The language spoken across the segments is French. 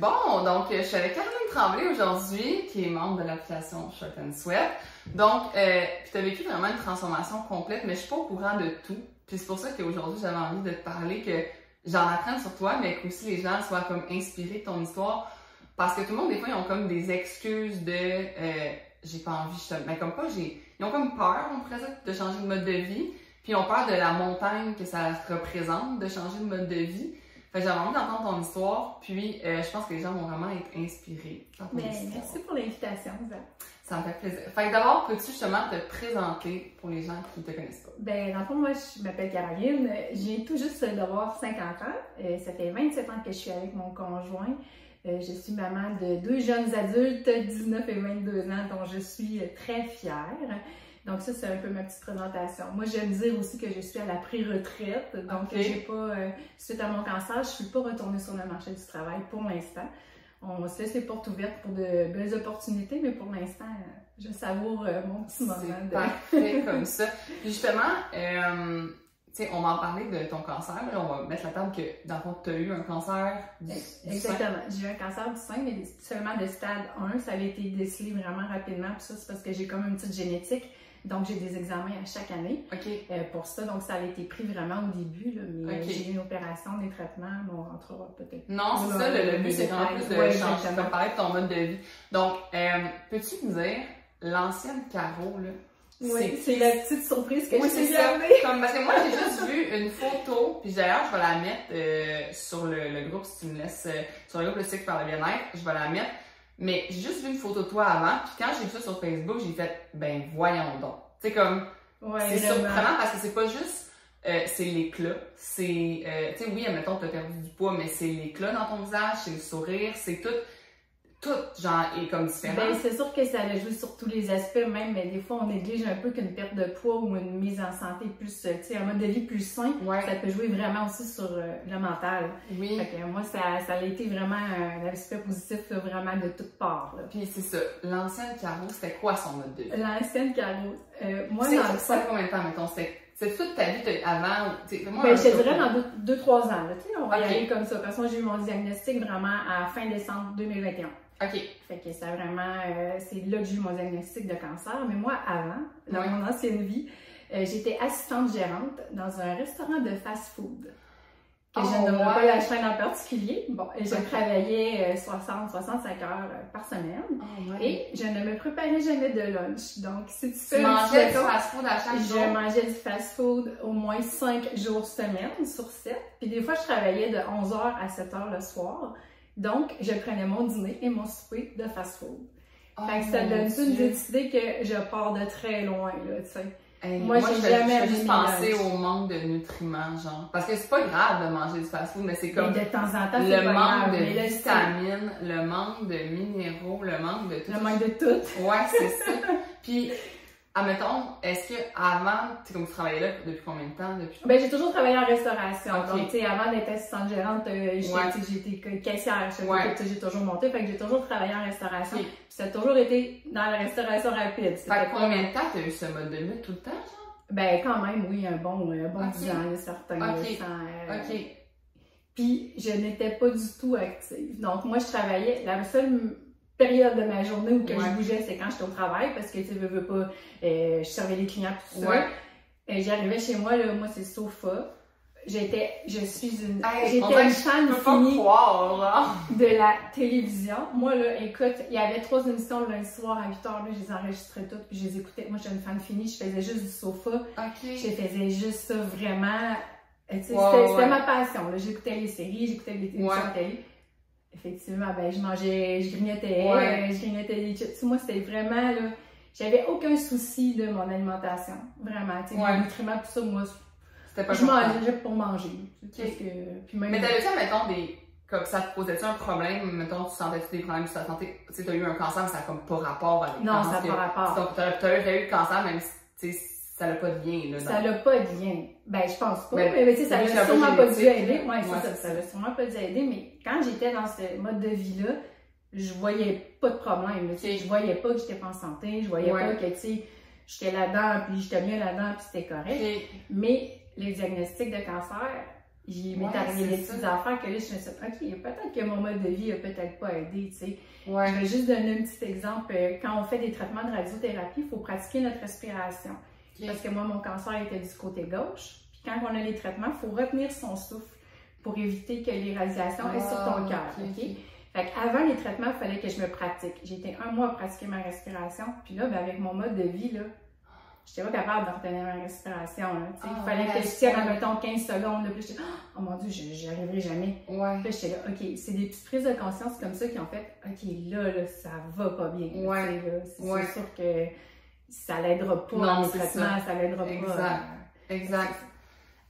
Bon, donc je suis avec Caroline Tremblay aujourd'hui, qui est membre de l'application Short and Sweat. Donc, euh, tu as vécu vraiment une transformation complète, mais je suis pas au courant de tout. Puis c'est pour ça qu'aujourd'hui, j'avais envie de te parler, que j'en apprenne sur toi, mais que aussi les gens soient comme inspirés de ton histoire. Parce que tout le monde, des fois, ils ont comme des excuses de euh, j'ai pas envie, je Mais comme pas, j'ai. Ils ont comme peur, on pourrait de changer de mode de vie. Puis ils ont peur de la montagne que ça représente de changer de mode de vie. Fait j'avais envie d'entendre ton histoire, puis euh, je pense que les gens vont vraiment être inspirés ton ben, Merci pour l'invitation, Ça me fait plaisir. Fait que d'abord, peux-tu justement te présenter pour les gens qui ne te connaissent pas? Ben, dans le fond, moi, je m'appelle Caroline. J'ai tout juste d'avoir 50 ans. Euh, ça fait 27 ans que je suis avec mon conjoint. Euh, je suis maman de deux jeunes adultes, 19 et 22 ans, dont je suis très fière. Donc ça, c'est un peu ma petite présentation. Moi, j'aime dire aussi que je suis à la pré-retraite. Donc, j'ai pas, euh, suite à mon cancer, je suis pas retournée sur le marché du travail pour l'instant. On se laisse les portes ouvertes pour de belles opportunités, mais pour l'instant, je savoure euh, mon petit moment. C'est parfait comme ça. justement, euh, tu sais, on va en parler de ton cancer. on va mettre la table que, dans le fond, tu as eu un cancer du, Exactement. J'ai eu un cancer du sein, mais seulement de stade 1. Ça avait été décelé vraiment rapidement. Puis ça, c'est parce que j'ai comme une petite génétique. Donc, j'ai des examens à chaque année euh, pour ça. Donc, ça a été pris vraiment au début, là, mais j'ai eu une opération, des traitements, bon, on rentrera peut-être. Non, c'est ça, le, but, c'est en plus de changer, de ton mode de vie. Donc, euh, peux-tu nous dire, l'ancienne Caro, là, oui, c'est la petite surprise que oui, je t'ai Comme, parce que moi, j'ai juste vu une photo, puis d'ailleurs, je vais la mettre euh, sur le, le, groupe, si tu me laisses, euh, sur le groupe Le Cycle par le bien-être, je vais la mettre. Mais j'ai juste vu une photo de toi avant, puis quand j'ai vu ça sur Facebook, j'ai fait, ben voyons donc. C'est comme, c'est surprenant parce que c'est pas juste, euh, c'est l'éclat, c'est, euh, tu sais, oui, admettons, t'as perdu du poids, mais c'est l'éclat dans ton visage, c'est le sourire, c'est tout tout genre est comme différent. Ben, c'est sûr que ça joue sur tous les aspects même, mais des fois on néglige un peu qu'une perte de poids ou une mise en santé plus, euh, tu sais, un mode de vie plus sain, ça peut jouer vraiment aussi sur euh, le mental. Oui. Fait que moi, ça, ça a été vraiment un aspect positif vraiment de toutes parts. Là. Puis c'est ça, l'ancienne Caro, c'était quoi son mode de vie? L'ancienne Caro, euh, moi dans ça combien de temps, mettons, c'était c'est toute ta vie avant? Moi, ben, je te dirais dans 2-3 ans. Là, on va y aller comme ça. Parce que moi, j'ai eu mon diagnostic vraiment à fin décembre 2021. OK. Fait que c'est vraiment, euh, c'est là que j'ai eu mon diagnostic de cancer. Mais moi, avant, dans mon ancienne vie, euh, j'étais assistante gérante dans un restaurant de fast-food. Que je ne oh, nommerai pas la chaîne en particulier. Bon, et je travaillais 60-65 euh, heures par semaine. Oh, et je ne me préparais jamais de lunch. Donc, si tu fais mangeais du fast-food à chaque jour? Je mangeais du fast-food au moins 5 jours semaine sur 7. Puis des fois, je travaillais de 11h à 7h le soir. Donc, je prenais mon dîner et mon souper de fast-food. Oh fait que ça donne une idée que je pars de très loin, là, tu sais. moi, j'ai jamais juste pensé au manque de nutriments, genre. Parce que c'est pas grave de manger du fast-food, mais c'est comme. de temps en temps, le manque de vitamines, le manque de minéraux, le manque de tout. Le manque de tout. Ouais, c'est ça. Puis, Admettons, est-ce que avant, tu comme tu travaillais là depuis combien de temps? Depuis... Ben, j'ai toujours travaillé en restauration. Donc, tu sais, avant d'être assistante gérante, euh, j'étais caissière. Ouais. J'ai toujours monté. Fait que j'ai toujours travaillé en restauration. Puis ça a toujours été dans la restauration rapide. Fait que combien de temps t'as eu ce mode de vie tout le temps, genre? Ben, quand même, oui, un bon, un bon okay. 10 ans, certain. OK. Euh, OK. Puis, je n'étais pas du tout active. Donc, moi, je travaillais. La seule période de ma journée où que je bougeais, c'est quand j'étais au travail parce que tu veux, veux pas, euh, je servais les clients tout ça. Et j'arrivais chez moi, là, moi c'est sofa. J'étais, je suis une, j'étais une fan finie de la télévision. Moi, là, écoute, il y avait trois émissions le lundi soir à 8 h, là, je les enregistrais toutes, puis je les écoutais. Moi, j'étais une fan finie, je faisais juste du sofa. Je faisais juste ça vraiment. C'était ma passion, J'écoutais les séries, j'écoutais les émissions télé. Effectivement, ben, je mangeais, je grignotais, je grignotais des chips. Moi, c'était vraiment, là, j'avais aucun souci de mon alimentation. Vraiment, tu sais, ouais. nutriments, tout ça, moi, c'était pas Je mangeais pour manger. Okay. Que, puis même... Mais t'avais-tu, mettons, des, comme ça te posait-tu un problème, mettons, tu sentais-tu des problèmes sur ta santé? Tu sais, t'as eu un cancer, mais ça n'a comme pas rapport avec Non, ça n'a pas rapport. Donc, t'as eu le cancer, même si, tu sais, ça n'a pas de lien, là. Ça n'a pas de lien. Ben, je pense pas. Ben, mais, mais tu sais, ça n'a sûrement pas dû aider. Ouais, ça. Ça n'a sûrement pas dû aider. Mais quand j'étais dans ce mode de vie-là, je voyais pas de problème. Tu sais, je voyais pas que j'étais pas en santé. Je voyais pas que, tu sais, j'étais là-dedans, puis j'étais mieux là-dedans, puis c'était correct. Mais les diagnostics de cancer, Il m'est arrivé des petites affaires que là, je me suis dit, OK, peut-être que mon mode de vie a peut-être pas aidé, tu sais. Je vais juste donner un petit exemple. Quand on fait des traitements de radiothérapie, il faut pratiquer notre respiration. Parce que moi, mon cancer était du côté gauche. Puis quand on a les traitements, il faut retenir son souffle pour éviter que l'irradiation reste sur ton ah, cœur. OK? Fait qu'avant les traitements, il fallait que je me pratique. Été un mois à pratiquer ma respiration. Puis là, ben, avec mon mode de vie, là, j'étais pas capable de retenir ma respiration. il ah, fallait que je tienne, mettons, 15 secondes. Là, puis j'étais, oh mon Dieu, j'y arriverai jamais. Ouais. Puis j'étais là, OK, c'est des petites prises de conscience comme ça qui ont fait, OK, là, là ça va pas bien. Ouais. C'est sûr que ça l'aidera pas non, traitement, ça, ça l'aidera pas. Exact. Exact.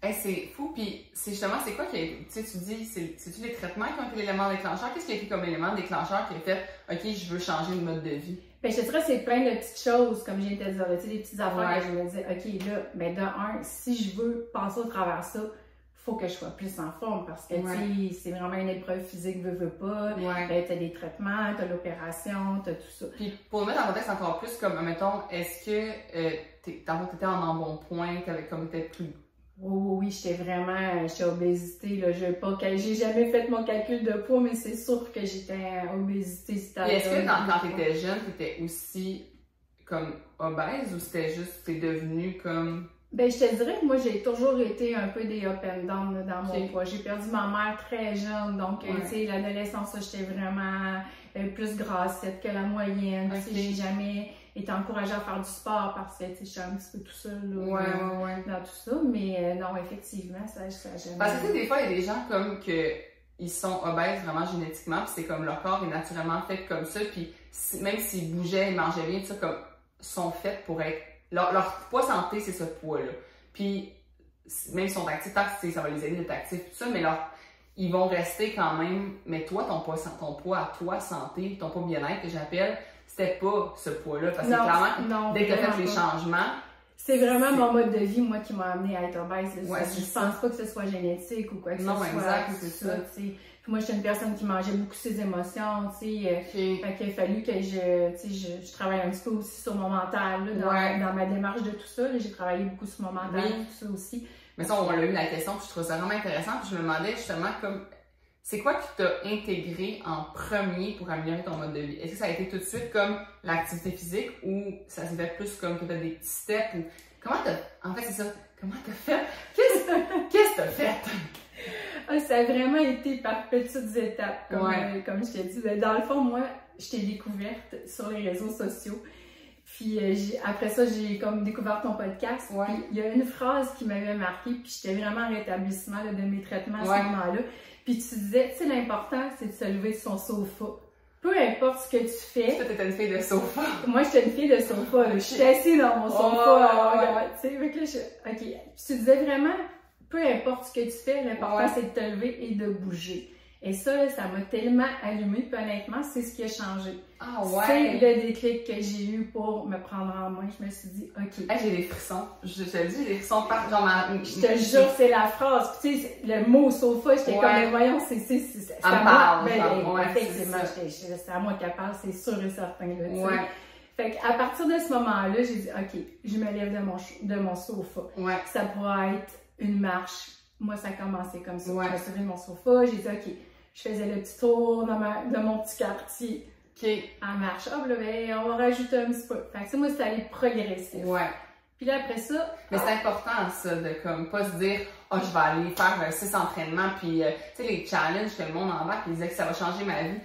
Hey, c'est fou, puis c'est justement, c'est quoi qui tu sais, tu dis, c'est-tu les traitements qui ont été l'élément déclencheur? Qu'est-ce qui a été comme élément déclencheur qui a fait, OK, je veux changer de mode de vie? Ben, je te dirais, c'est plein de petites choses, comme j'ai été sais, des petites affaires que je me disais, OK, là, ben, de un, si je veux passer au travers ça, faut que je sois plus en forme parce que, tu sais, c'est vraiment une épreuve physique, veux, veux pas. Ouais. Ben, t'as des traitements, t'as l'opération, t'as tout ça. Puis, pour mettre en contexte encore plus, comme, mettons, est-ce que, euh, t'étais en embonpoint, t'avais comme peut-être plus oui, oui, j'étais vraiment, j'étais obésité, là. Je pas, j'ai jamais fait mon calcul de poids, mais c'est sûr que j'étais obésité. Est-ce que quand, quand t'étais jeune, t'étais aussi comme obèse ou c'était juste, t'es devenu comme. Ben, je te dirais que moi, j'ai toujours été un peu des up and down dans mon poids. J'ai perdu ma mère très jeune, donc, tu sais, l'adolescence, j'étais vraiment euh, plus grassette que la moyenne. Okay. J'ai jamais été encouragée à faire du sport parce que je suis un petit peu tout seul dans tout ça. Mais euh, non, effectivement, ça, ça jamais. Parce que des fois, il y a des gens comme que ils sont obèses vraiment génétiquement, puis c'est comme leur corps est naturellement fait comme ça, puis même s'ils bougeaient, ils mangeaient bien, tout ça, comme sont faits pour être. Leur, poids santé, c'est ce poids-là. Puis même s'ils sont actifs, ça va les aider d'être actifs, tout ça, mais leur ils vont rester quand même. Mais toi, ton poids, ton poids à toi, santé, ton poids bien-être que j'appelle, c'était pas ce poids-là. Parce que clairement, dès que tu as fait les changements, c'est vraiment mon mode de vie, moi, qui m'a amené à être obèse. Ouais, je pense pas que ce soit génétique ou quoi que non, ce soit. Non, exact, c'est ça. Moi, je suis une personne qui mangeait beaucoup ses émotions, tu sais. Euh, fait qu'il a fallu que je, tu sais, je, travaille un petit peu aussi sur mon mental, là, dans, ma démarche de tout ça. J'ai travaillé beaucoup sur mon mental, tout ça aussi. Mais ça, on a eu la question, puis je trouve ça vraiment intéressant. Puis je me demandais justement comme c'est quoi qui t'a intégré en premier pour améliorer ton mode de vie? Est-ce que ça a été tout de suite comme l'activité physique ou ça s'est fait plus comme que t'as des petits steps ou comment t'as, en fait c'est ça, comment t'as fait? Qu'est-ce, qu'est-ce que t'as fait? Ah, ça a vraiment été par petites étapes, comme, euh, comme je t'ai dit. Ben, dans le fond, moi, je t'ai découverte sur les réseaux sociaux. Puis euh, après ça, j'ai comme découvert ton podcast. il y a une phrase qui m'avait marqué, puis j'étais vraiment en rétablissement de mes traitements à ce moment-là. Puis tu disais, tu sais, l'important, c'est de se lever de son sofa. Peu importe ce que tu fais. Toi, t'étais une fille de sofa. Moi, j'étais une fille de sofa. Je suis assise dans mon sofa. tu sais, OK. Puis tu disais vraiment, peu importe ce que tu fais, l'important, c'est de te lever et de bouger. Et ça, ça m'a tellement allumé, puis honnêtement, c'est ce qui a changé. Ah ouais? C'est le déclic que j'ai eu pour me prendre en main. Je me suis dit, OK. j'ai des frissons. Je te le dis, j'ai des frissons par genre ma... Je te jure, c'est la phrase. tu sais, le mot sofa, j'étais comme, mais voyons, c'est, à moi. Ben, ouais, effectivement, c'est à moi qu'elle parle, c'est sûr et certain, là, ouais. Fait qu'à partir de ce moment-là, j'ai dit, OK, je me lève de mon, de mon sofa. Ouais. Ça pourrait être une marche. Moi, ça a commencé comme ça. Ouais. Je me suis de mon sofa, j'ai dit, OK, je faisais le petit tour dans ma, de mon petit quartier. OK. En marche. Hop, là, ben, on va rajouter un petit peu. Fait que ça, moi, c'est allé progressif. Ouais. Puis là, après ça. Mais c'est important, ça, de comme pas se dire, oh, je vais aller faire euh, six entraînements, puis, euh, tu sais, les challenges que le monde en bas, qui disaient que ça va changer ma vie.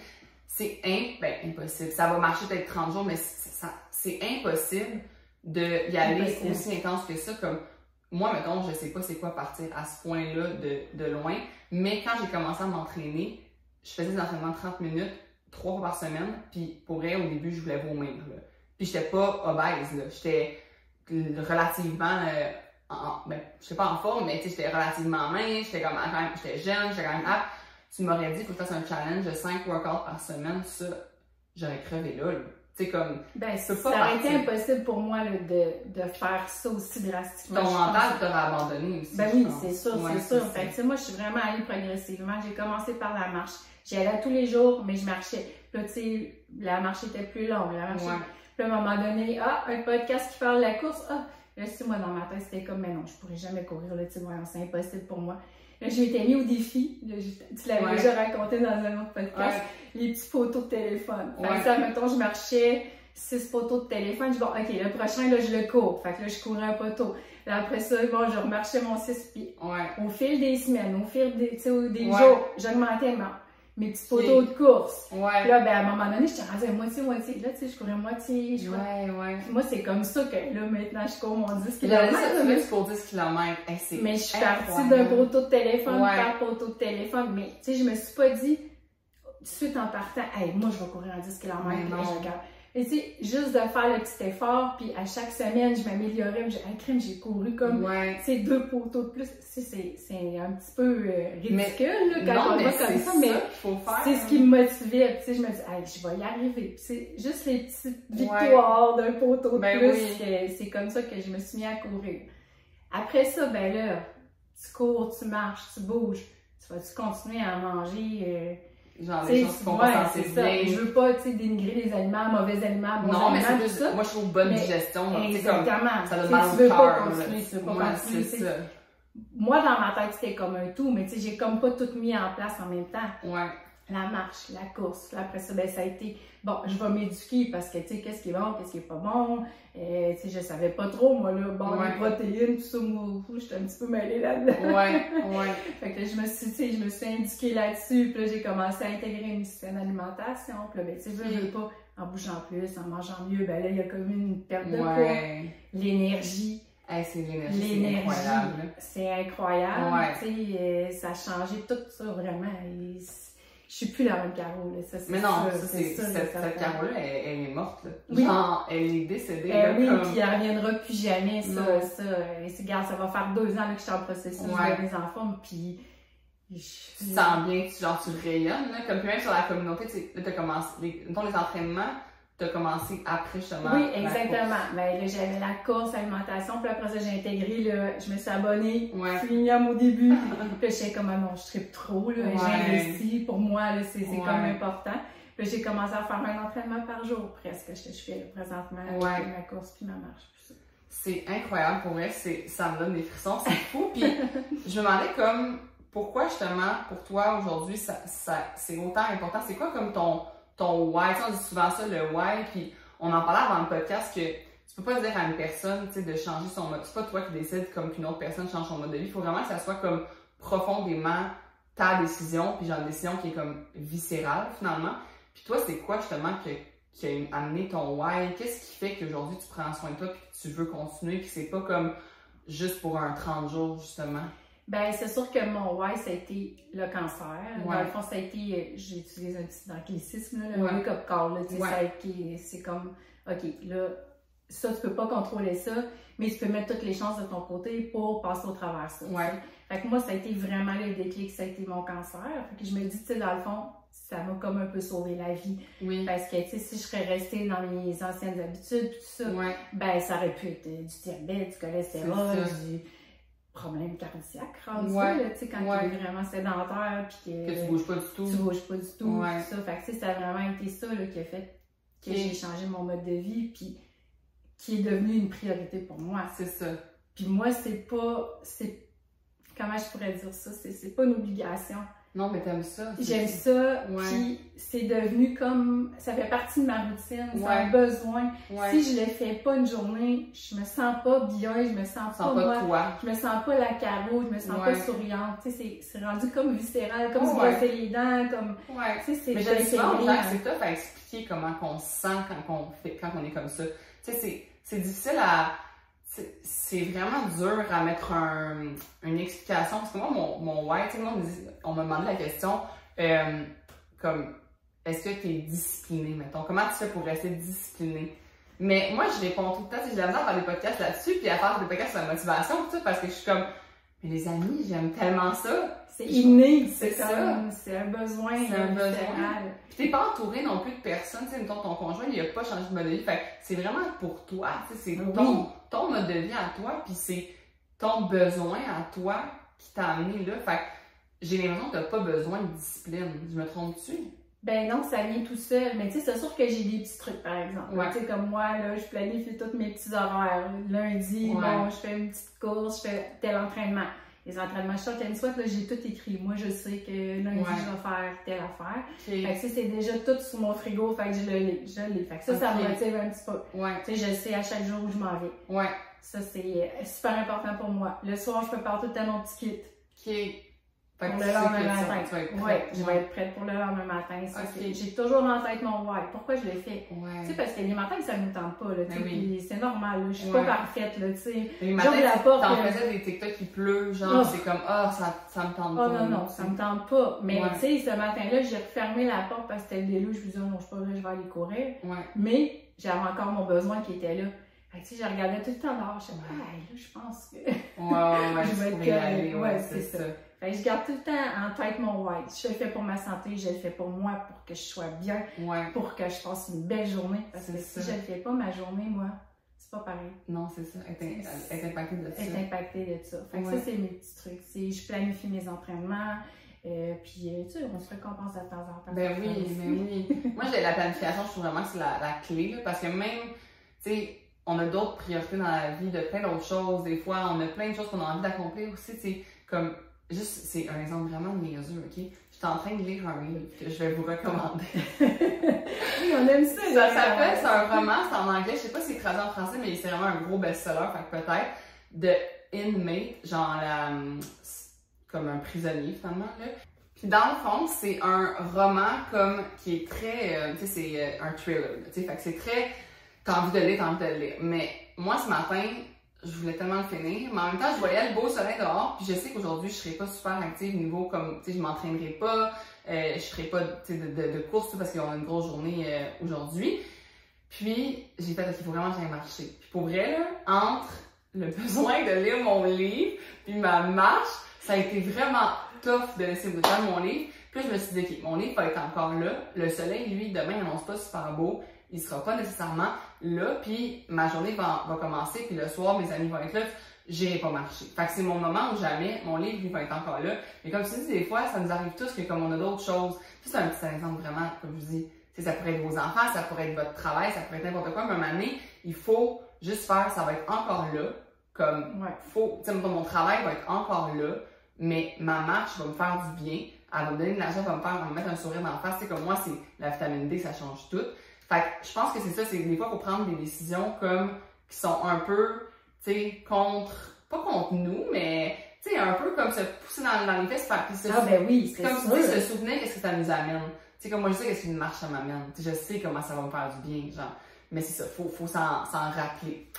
C'est ben, impossible. Ça va marcher peut-être 30 jours, mais c'est impossible d'y aller aussi intense que ça. Comme moi, mettons, je sais pas c'est quoi partir à ce point-là de, de loin, mais quand j'ai commencé à m'entraîner, je faisais des entraînements de 30 minutes, trois fois par semaine, puis pour vrai, au début, je voulais vomir. Là. Puis j'étais pas obèse, là. J'étais relativement, euh, en, ben, j'étais pas en forme, mais j'étais relativement mince, j'étais comme, j'étais jeune, j'étais quand même apte. Tu m'aurais dit, faut que tu fasses un challenge de 5 workouts par semaine, ça, j'aurais crevé là. C'est comme. Ben, ça aurait été impossible pour moi de, de faire ça aussi drastiquement. Ton mental t'aurait abandonné aussi. Ben oui, c'est sûr, c'est sûr. Fait moi, je suis vraiment allée progressivement. J'ai commencé par la marche. J'y allais tous les jours, mais je marchais. Puis là, tu sais, la marche était plus longue. La marche... Puis à un moment donné, ah, un podcast qui parle de la course. Ah, là, si moi, dans ma tête, c'était comme, mais non, je pourrais jamais courir. Là, tu c'est impossible pour moi. Je m'étais mis au défi. Tu l'avais déjà raconté dans un autre podcast. Les petits poteaux de téléphone. Fait que ça, mettons, je marchais six poteaux de téléphone. Je dis, bon, OK, le prochain, là, je le cours. Fait que là, je courais un poteau. Là, après ça, bon, je remarchais mon six pieds. Au fil des semaines, au fil des, des jours, j'augmentais ma mes petits photos de course. Ouais. Là, ben, à un moment donné, j'étais rendue à moitié-moitié. Là, tu sais, je courais moitié. Je ouais, ouais. moi, c'est comme ça que là, maintenant, je cours mon 10 km. Là, ça, pour 10 km. mais je suis partie d'un poteau de téléphone, ouais. par poteau de téléphone. Mais, tu sais, je me suis pas dit, tout de suite en partant, hey, moi, je vais courir en 10 km. Mais non. Et tu sais, juste de faire le petit effort, puis à chaque semaine, je m'améliorais. J'ai un crime, j'ai couru comme, sais, deux poteaux de plus. C'est un petit peu euh, ridicule, là, quand on va comme ça, mais c'est ce qui me motivait. Tu sais, je me dis, hey, je vais y arriver. c'est juste les petites victoires d'un poteau de ben plus. C'est comme ça que je me suis mis à courir. Après ça, ben là, tu cours, tu marches, tu bouges. Tu vas-tu continuer à manger... Euh, Genre, les choses sont pas censées bien. Je veux pas, tu sais, dénigrer les aliments, mauvais aliments, bons non, aliments, mais c'est Moi, je trouve bonne digestion. exactement. ça donne mal au cœur. pas continuer, tu veux pas continuer. Ça. Moi, dans ma tête, c'était comme un tout, mais tu sais, j'ai comme pas tout mis en place en même temps. Ouais la marche, la course. Là, après ça, ben, ça a été, bon, je vais m'éduquer parce que, tu sais, qu'est-ce qui est bon, qu'est-ce qui est pas bon. Euh, tu sais, je savais pas trop, moi, là, bon, les protéines, tout ça, moi, j'étais un petit peu mêlée là-dedans. Ouais, ouais. fait que je me suis, tu sais, je me suis indiquée là-dessus, puis là, j'ai commencé à intégrer une système d'alimentation, puis là, ben, tu sais, je veux pas, en bougeant plus, en mangeant mieux, ben là, il y a comme une perte de poids. L'énergie. Hey, c'est l'énergie, c'est incroyable. C'est incroyable. Ouais. Tu sais, euh, ça a changé tout ça, vraiment. Et je suis plus la même Caro, là. Ça, mais non, ça, c'est, cette, Caro-là, elle, est morte, là. Oui. Genre, elle est décédée, eh Oui, puis elle reviendra plus jamais, ça, ça. Et c'est, regarde, ça va faire deux ans, que je suis en processus ouais. mes enfants, puis... Je... Tu sens bien, genre, tu rayonnes, là. Comme, même sur la communauté, tu sais, t'as commencé, les, les entraînements, tu as commencé après justement. Oui, exactement. Ben, là, j'avais la course, alimentation, puis après ça, j'ai intégré, là, je me suis abonnée, ouais. premium au début. puis j'étais comme, ah non, je tripe trop, là, j'ai investi, pour moi, là, c'est ouais. comme important. Puis j'ai commencé à faire un entraînement par jour, presque, que je fais présentement, ouais. ma course puis ma marche. C'est incroyable pour moi, ça me donne des frissons, c'est fou. Puis je me demandais comme, pourquoi justement, pour toi, aujourd'hui, ça, ça c'est autant important? C'est quoi comme ton ton why. on dit souvent ça, le why, puis on en parlait avant le podcast que tu peux pas dire à une personne, tu sais, de changer son mode. C'est pas toi qui décides comme qu'une autre personne change son mode de vie. Il faut vraiment que ça soit comme profondément ta décision, puis genre une décision qui est comme viscérale finalement. Puis toi, c'est quoi justement qui a amené ton why? Qu'est-ce qui fait qu'aujourd'hui tu prends soin de toi puis que tu veux continuer puis c'est pas comme juste pour un 30 jours justement? Ben, c'est sûr que mon why, ça a été le cancer. Dans le fond, ça a été, euh, j'utilise un petit anglicisme, le wake-up call. c'est comme, OK, là, ça, tu peux pas contrôler ça, mais tu peux mettre toutes les chances de ton côté pour passer au travers ça. Fait que moi, ça a été vraiment le déclic, ça a été mon cancer. Fait que je me dis, tu sais, dans le fond, ça m'a comme un peu sauvé la vie. Parce que, tu sais, si je serais restée dans mes anciennes habitudes, tout ça, ben, ça aurait pu être du diabète, du cholestérol, du problème cardiaque rendu ouais. là, tu sais, quand ouais. tu es vraiment sédentaire puis que, que tu bouges pas du tout. Tu bouges pas du tout, ouais. ça. Fait que, ça a vraiment été ça là, qui a fait que j'ai changé mon mode de vie puis qui est devenu une priorité pour moi. C'est ça. Puis moi, c'est pas, c'est, comment je pourrais dire ça, c'est pas une obligation. Non, mais t'aimes ça. J'aime ça, puis c'est devenu comme, ça fait partie de ma routine, c'est un besoin. Si je le fais pas une journée, je me sens pas bien, je me sens pas, moi, toi. je me sens pas la carreau, je me sens pas souriante. Tu sais, c'est rendu comme viscéral, comme se brosser les dents, comme. Ouais. Tu sais, c'est. Mais c'est tough à expliquer comment on se sent quand on fait, quand on est comme ça. Tu sais, c'est difficile à c'est vraiment dur à mettre un, une explication. Parce que moi, mon, mon why, tu sais, on me demandait la question, euh, comme, est-ce que tu es discipliné, mettons? Comment tu fais pour rester discipliné? Mais moi, je réponds tout le temps, j'ai la à faire des podcasts là-dessus, puis à faire des podcasts sur la motivation, tout ça, parce que je suis comme, mais les amis, j'aime tellement ça. C'est inné, c'est ça. C'est un besoin. C'est un besoin. Puis t'es pas entouré non plus de personnes, tu sais, ton conjoint, il a pas changé de mode de vie. Fait c'est vraiment pour toi, c'est ton, ton mode de vie à toi, puis c'est ton besoin à toi qui t'a amené là. Fait j'ai l'impression que t'as pas besoin de discipline. Je me trompe-tu? Ben non, ça vient tout seul. Mais tu sais, c'est sûr que j'ai des petits trucs, par exemple. Tu sais, comme moi, là, je planifie tous mes petits horaires. Lundi, bon, je fais une petite course, je fais tel entraînement les entraînements short and sweat, là, j'ai tout écrit. Moi, je sais que lundi, je vais faire telle affaire. Fait que c'est déjà tout sur mon frigo, fait que je l'ai. Je l'ai. Fait que ça, ça me motive un petit peu. Ouais. Tu sais, je sais à chaque jour où je m'en vais. Ouais. Ça, c'est super important pour moi. Le soir, je prépare tout à mon petit kit. Pour le lendemain matin. Oui, je vais être prête pour le lendemain matin. J'ai toujours en tête mon why. Pourquoi je le fais? Ouais. Tu sais, parce que les matins, ça ne me tente pas. Là, ben oui. C'est normal. Là. Je suis pas parfaite. Là, tu sais. Les matins, t'en faisais des TikTok qui pleut, genre, oh. c'est comme, ah, oh, ça, ça me tente oh, pas. Oh non, non, ça me tente pas. Mais tu sais, ce matin-là, j'ai refermé la porte parce que c'était le déluge. Je me disais, oh, non, je suis pas vrai, je vais aller courir. Ouais. Mais j'avais encore mon besoin qui était là. Fait que, tu sais, je regardais tout le temps dehors. Je disais, ah, là, je pense que. Ouais, ouais, je vais être ouais, c'est ça. Fait que je garde tout le temps en tête mon why. Je le fais pour ma santé, je le fais pour moi, pour que je sois bien, pour que je passe une belle journée. Parce que si je ne fais pas ma journée, moi, c'est pas pareil. Non, c'est ça. Être, être impacté de ça. Être impacté de ça. Fait que ça, c'est mes petits trucs. Je planifie mes entraînements. Euh, puis, euh, tu sais, on se récompense de temps en temps. Ben oui, ben oui. Moi, j'ai la planification, je trouve vraiment que c'est la, la, clé, parce que même, tu sais, on a d'autres priorités dans la vie, de plein d'autres choses. Des fois, on a plein de choses qu'on a envie d'accomplir aussi, tu sais, comme Juste, c'est un exemple vraiment niaiseux, OK? Je suis en train de lire un livre que je vais vous recommander. oui, on aime ça. Ça s'appelle, c'est un roman, c'est en anglais, je sais pas si c'est traduit en français, mais c'est vraiment un gros best-seller, fait que peut-être. De Inmate, genre la, comme un prisonnier finalement, là. Puis dans le fond, c'est un roman comme qui est très, euh, tu sais, c'est euh, un thriller, tu sais, fait que c'est très, t'as envie de lire, t'as envie de lire. Mais moi, ce matin, je voulais tellement le finir, mais en même temps, je voyais le beau soleil dehors, puis je sais qu'aujourd'hui, je serai pas super active niveau comme, tu sais, je m'entraînerai pas, euh, je ferai pas de, de, de course parce qu'on a une grosse journée euh, aujourd'hui. Puis, j'ai fait, qu'il faut vraiment que j'aille marcher. Puis pour vrai, là, entre le besoin de lire mon livre, puis ma marche, ça a été vraiment tough de laisser de mon livre. Puis je me suis dit, OK, mon livre va être encore là. Le soleil, lui, demain, il annonce pas super beau il sera pas nécessairement là, puis ma journée va, va commencer, puis le soir, mes amis vont être là, j'irai pas marcher. Fait que c'est mon moment où jamais mon livre il va être encore là. Mais comme tu dis, des fois, ça nous arrive tous que comme on a d'autres choses, c'est un petit exemple vraiment, comme je vous dis, ça pourrait être vos enfants, ça pourrait être votre travail, ça pourrait être n'importe quoi, mais à un moment donné, il faut juste faire, ça va être encore là. Comme, ouais. faut, tu sais, mon travail va être encore là, mais ma marche va me faire du bien, elle va me donner de l'argent, va me faire, va me mettre un sourire dans la face. C'est comme moi, c'est la vitamine D, ça change tout. Fait que je pense que c'est ça, c'est des fois faut prendre des décisions comme qui sont un peu, tu sais, contre, pas contre nous, mais tu sais, un peu comme se pousser dans, dans les fesses, faire se Ah ben oui, c'est Comme tu dis, se souvenir qu'est-ce que ça nous amène. Tu sais, comme moi je sais qu'est-ce qu'une marche ça m'amène. Je sais comment ça va me faire du bien, genre. Mais c'est ça, faut, faut s'en rappeler.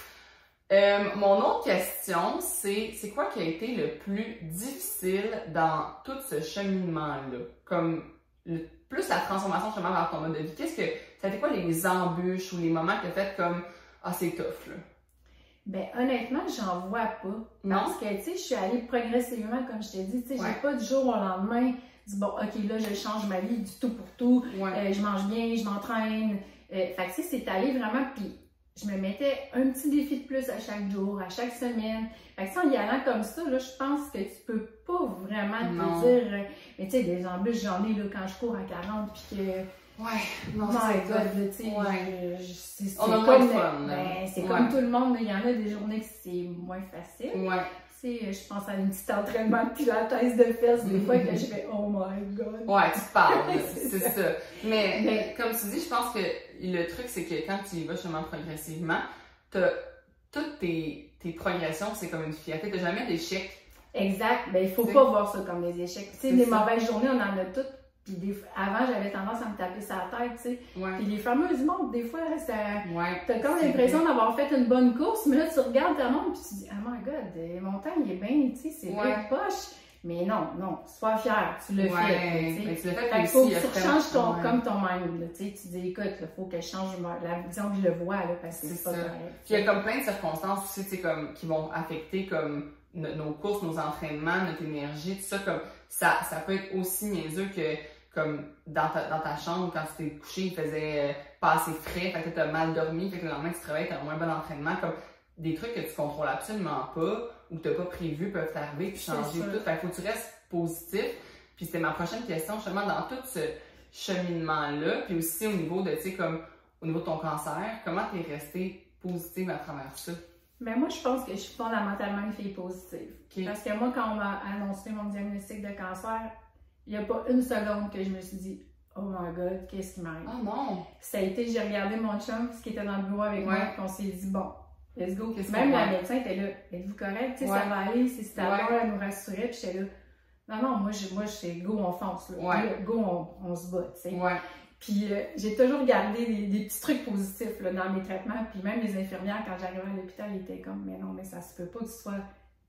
Euh, mon autre question, c'est c'est quoi qui a été le plus difficile dans tout ce cheminement-là? Comme le plus la transformation justement vers ton mode de vie, qu'est-ce que, ça a été quoi les embûches ou les moments que tu as fait comme, ah, c'est tough, là? Ben, honnêtement, j'en vois pas. Non? Parce que, tu sais, je suis allée progressivement, comme je t'ai dit, tu sais, j'ai pas du jour au lendemain dit, bon, OK, là, je change ma vie du tout pour tout, euh, je mange bien, je m'entraîne. Euh, fait que, tu sais, c'est allé vraiment, puis je me mettais un petit défi de plus à chaque jour, à chaque semaine. Fait que en y allant comme ça, là, je pense que tu peux pas vraiment te dire. Euh, mais tu sais, des embûches, j'en ai là, quand je cours à 40 puis que. Ouais, non, c'est God, tu sais, ouais. c'est comme, ben, c'est comme tout le monde, il y en a des journées que c'est moins facile. Ouais. Tu sais, je pense à une petite entraînement de pilates de fesses, des fois que je fais « Oh my God! » Ouais, tu parles, c'est ça. Mais, mais, comme tu dis, je pense que le truc, c'est que quand tu y vas justement progressivement, t'as toutes tes, tes progressions, c'est comme une fierté. T'as jamais d'échecs. Exact. Ben, il faut pas voir ça comme des échecs. Tu sais, les mauvaises journées, on en a toutes. Puis avant, j'avais tendance à me taper sa tête, tu sais. Ouais. Puis les fameuses montres, des fois, ça... Ouais, t'as comme l'impression d'avoir fait une bonne course, mais là, tu regardes ta montre, puis tu dis, oh my god, mon temps, il est bien, tu sais, c'est ouais. bien poche. Mais non, non, sois fier, tu le fais. Ben, tu le fais faut que tu changes ton, comme ton mind. tu dis, écoute, il faut que je change la vision que je le vois, là, parce que c'est pas correct. Puis il y a comme plein de circonstances aussi, comme, qui vont affecter comme nos courses, nos entraînements, notre énergie, tout ça, comme ça, ça peut être aussi niaiseux que comme dans ta, dans ta chambre, quand tu t'es couché, il faisait euh, pas assez frais, fait que t'as mal dormi, fait que le lendemain tu travailles, t'as un moins bon entraînement, comme des trucs que tu contrôles absolument pas ou que tu n'as pas prévu peuvent t'arriver puis changer tout. Fait faut que tu restes positif. Puis c'était ma prochaine question, justement, dans tout ce cheminement-là, puis aussi au niveau de, tu sais, comme au niveau de ton cancer, comment tu es resté positive à travers ça? Mais moi, je pense que je suis fondamentalement une fille positive. Parce que moi, quand on m'a annoncé mon diagnostic de cancer, il n'y a pas une seconde que je me suis dit Oh my god, qu'est-ce qui m'arrive? Oh non! Ça a été, j'ai regardé mon chum, ce qui était dans le bureau avec moi, et on s'est dit Bon, let's go. Même la médecin était là Êtes-vous correct? Ça va aller, c'est ta ouais. elle nous rassurait. Puis j'étais là Non, non, moi, je, moi, go, on fonce. Là. Go, on, on se bat. Ouais. Puis euh, j'ai toujours gardé des, petits trucs positifs là, dans mes traitements. Puis même les infirmières, quand j'arrivais à l'hôpital, ils étaient comme Mais non, mais ça se peut pas que tu sois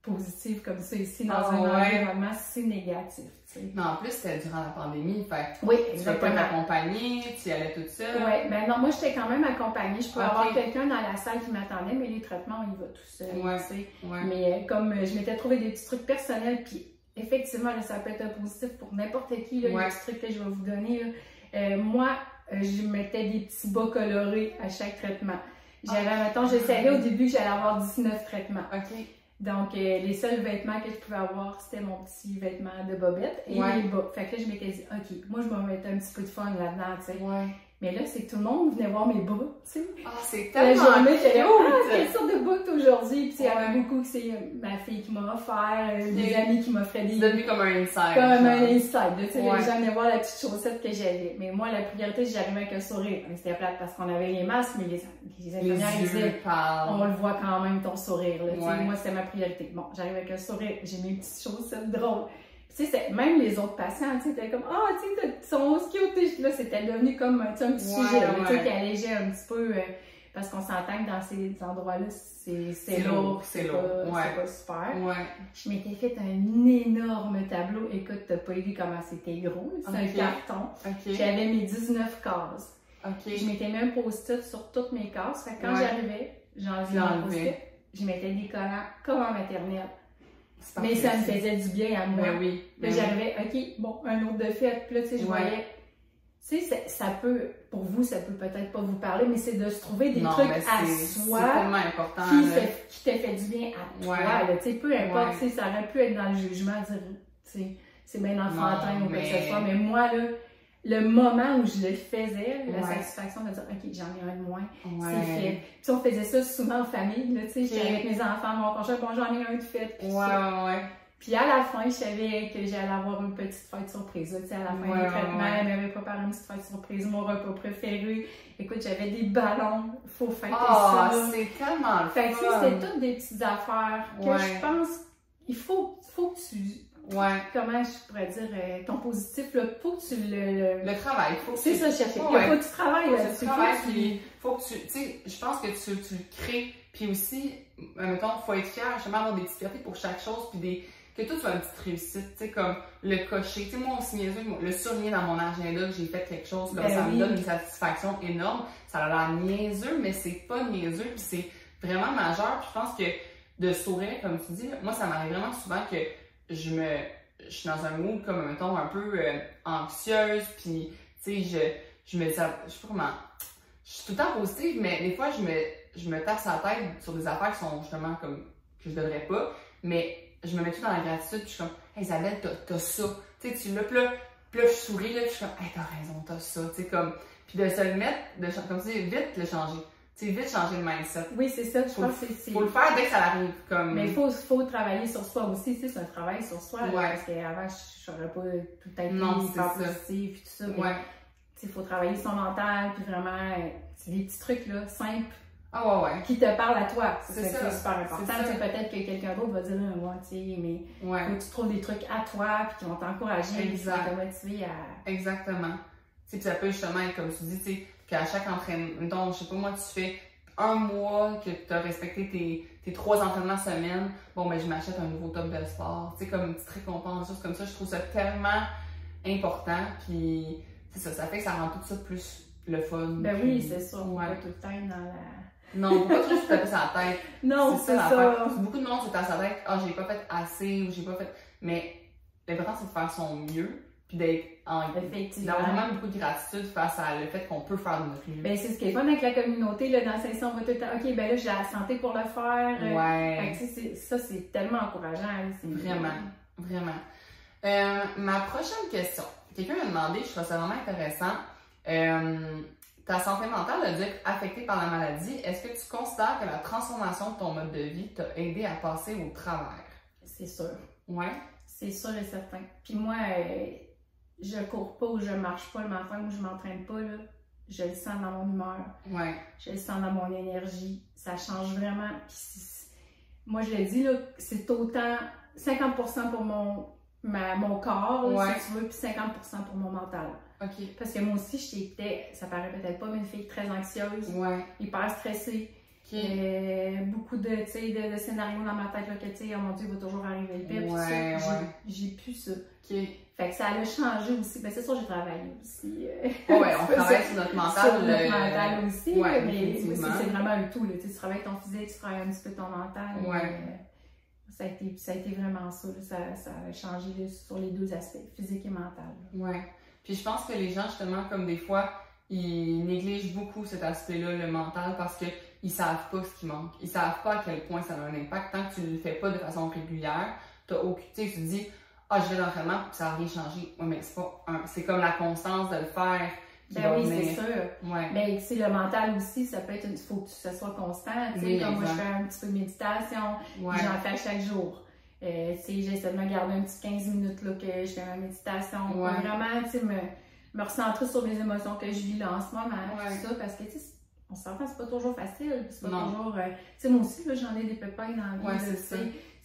positive comme ça ici dans ah, un environnement si négatif. Mais en plus, c'était durant la pandémie, fait oui, tu ne pas t'accompagner, tu y allais toute seule. Oui, ben non, moi j'étais quand même accompagnée. Je pouvais avoir quelqu'un dans la salle qui m'attendait, mais les traitements, on y va tout seul. Ouais. Mais euh, comme euh, je m'étais trouvé des petits trucs personnels, puis effectivement, ça peut être positif pour n'importe qui, là, les petits trucs que je vais vous donner. Euh, moi, je mettais des petits bas colorés à chaque traitement. J'avais, ah. mettons, je savais au début que j'allais avoir 19 traitements. OK. Donc, euh, les seuls vêtements que je pouvais avoir, c'était mon petit vêtement de bobette et les bas. Fait que là, je m'étais dit, OK, moi, je vais mettre un petit peu de fun là-dedans, tu sais. Ouais. Mais là, c'est que tout le monde venait voir mes bras, tu sais. Ah, c'est tellement La journée, j'étais ah, quelle sorte de bas aujourd'hui? Puis, il y avait beaucoup que c'est euh, ma fille qui m'a offert, euh, des amis qui m'offraient des... C'est devenu comme un inside. Comme un inside, tu sais. Les gens venaient voir la petite chaussette que j'avais. Mais moi, la priorité, j'arrivais avec un sourire. C'était plate parce qu'on avait les masques, mais les, les infirmières disaient, on le voit quand même ton sourire. Moi, c'était ma priorité. Bon, j'arrive avec un sourire, j'ai mes petites chaussettes drôles tu sais, même les autres patients, tu sais, comme, ah, oh, tu sais, son cute. Là, c'était devenu comme un petit sujet, tu sais, qui allégeait un petit peu, euh, parce qu'on s'entend que dans ces endroits-là, c'est lourd, c'est lourd. C'est pas super. Ouais. Je m'étais fait un énorme tableau. Écoute, t'as pas vu comment c'était gros. C'est un carton. J'avais mes 19 cases. Je m'étais un post-it sur toutes mes cases. Fait que quand j'arrivais, j'enlevais Je mettais des collants comme en maternelle. Mais ça me faisait du bien à moi. Ben oui. Ben j'arrivais, OK, bon, un autre de fait. Puis là, tu sais, je voyais. Tu sais, ça peut, pour vous, ça peut peut-être pas vous parler, mais c'est de se trouver des trucs à soi. important. Qui, qui te fait du bien à toi. Tu sais, peu importe, ça aurait pu être dans le jugement, dire, tu sais, c'est bien enfantin ou quoi que ce soit, mais moi, là, le moment où je le faisais, la satisfaction de dire OK, j'en ai un de moins, c'est fait. Puis on faisait ça souvent en famille, là, tu sais, j'étais avec mes enfants, mon conjoint, bon, j'en ai un de fait. Puis ouais, ouais, ouais. Puis à la fin, je savais que j'allais avoir une petite fête surprise. Tu sais, à la fin du traitement, elle m'avait préparé une petite fête surprise, mon repas préféré. Écoute, j'avais des ballons, faut fêter oh, ça. c'est tellement le Fait que c'était toutes des petites affaires que je pense, il faut, faut que tu Ouais. Comment je pourrais dire euh, ton positif, là, faut que tu le. Le, travail, faut que C'est ça, chercher. Il faut que tu travailles là Tu travailles, puis faut que tu. Tu sais, je pense que tu, tu le crées. Puis aussi, mettons, faut être fier, justement, avoir des petites fiertés pour chaque chose, puis des. Que toi, tu as une petite réussite, tu sais, comme le cocher. Tu sais, moi aussi, le souligner dans mon agenda que j'ai fait quelque chose, comme ben ça me donne une satisfaction énorme. Ça a l'air niaiseux, mais c'est pas niaiseux, puis c'est vraiment majeur. Puis je pense que de sourire, comme tu dis, moi, ça m'arrive vraiment souvent que je me je suis dans un mood comme mettons un peu euh, anxieuse puis tu sais je je me je sais pas comment je suis tout le temps positive mais des fois je me je me tape la tête sur des affaires qui sont justement comme que je devrais pas mais je me mets tout dans la gratitude puis je suis comme hey Isabelle t'as ça tu sais tu l'as là puis là je souris là je suis comme hey t'as raison t'as ça tu sais comme puis de se le mettre de comme dis vite le changer c'est vite changer le mindset. Oui, c'est ça. Je faut, pense que c'est. Faut le faire dès que ça arrive. Comme... Mais il faut, faut travailler sur soi aussi. Tu c'est un travail sur soi. Ouais. parce qu'avant, je n'aurais pas tout à fait hyper positif et tout ça. Ouais. il faut travailler son mental. Puis vraiment, c'est des petits trucs là, simples. Ah ouais, ouais. Qui te parlent à toi. C'est ça. C'est super important. C'est peut-être que quelqu'un d'autre va dire, moi, tu sais, mais ouais. faut que tu trouves des trucs à toi, puis qui vont t'encourager, qui vont te motiver à. Exactement. Tu ça peut justement être comme tu dis, sais, qu'à chaque entraînement, donc, je sais pas moi, tu fais un mois que tu as respecté tes, tes trois entraînements semaine, bon, ben, je m'achète un nouveau top de sport. Tu sais, comme une petite récompense, choses comme ça. Je trouve ça tellement important. Puis, c'est ça, ça fait que ça rend tout ça plus le fun. Ben oui, c'est ça. On va tout le temps dans la. Non, faut pas toujours se taper sa tête. Non, c'est ça. ça. Beaucoup de monde se tape sa tête. Ah, j'ai pas fait assez ou j'ai pas fait. Mais l'important, c'est de faire son mieux puis d'être en d'avoir vraiment beaucoup de gratitude face à le fait qu'on peut faire de notre mieux. Ben, c'est ce qui est fun avec la communauté, là, dans le sens on va tout le temps, OK, ben là, j'ai la santé pour le faire. Euh, ouais. ça, c'est tellement encourageant. Vraiment, vraiment. Euh, ma prochaine question. Quelqu'un m'a demandé, je trouve ça vraiment intéressant. Euh, ta santé mentale a dû être affectée par la maladie. Est-ce que tu considères que la transformation de ton mode de vie t'a aidé à passer au travers? C'est sûr. Ouais. C'est sûr et certain. Puis moi, euh, je cours pas ou je marche pas le matin ou je m'entraîne pas, là. Je le sens dans mon humeur. Ouais. Je le sens dans mon énergie. Ça change vraiment. Puis moi, je le dis, là, c'est autant 50% pour mon, ma, mon corps, Ouais. si tu veux, puis 50% pour mon mental. Parce que moi aussi, j'étais, ça paraît peut-être pas, mais une fille très anxieuse, Ouais. hyper stressée. Euh, beaucoup de, de, de scénarios dans ma tête, là, que, tu sais, oh mon Dieu, il va toujours arriver le pire. j'ai plus ça. Fait que ça a changé aussi. Ben, c'est sûr, j'ai travaillé aussi. euh, Ouais, on travaille sur notre sur mental. notre euh, mental aussi. ouais, mais c'est vraiment un tout. Là. Tu, travailles ton physique, tu travailles un petit peu ton mental. Ouais. euh, ça, a été, ça a été vraiment ça. là. Ça, ça a changé là, sur les deux aspects, physique et mental. Ouais. Puis je pense que les gens, justement, comme des fois, ils négligent beaucoup cet aspect-là, le mental, parce qu'ils savent pas ce qui manque. Ils savent pas à quel point ça a un impact. Tant que tu le fais pas de façon régulière, t'as aucun. Tu sais, tu te dis, ah, je vais d'entraînement, puis ça n'a rien changé. Ouais, mais c'est pas. C'est comme la constance de le faire Ben oui, c'est sûr. Ouais. Mais tu sais, le mental aussi, ça peut être une. faut que ça soit constant. Tu sais, Oui, comme moi, je fais un petit peu de méditation, Ouais. j'en fais chaque jour. Euh, tu sais, j'essaie de me garder un petit 15 minutes là, que je fais ma méditation. Ouais. Vraiment, tu sais, me, me recentrer sur les émotions que je vis là en ce moment. Tout ça, parce que, tu sais, on s'entend, c'est pas toujours facile. C'est pas Non. toujours. euh, tu sais, moi aussi, j'en ai des pépins dans la vie. Ouais,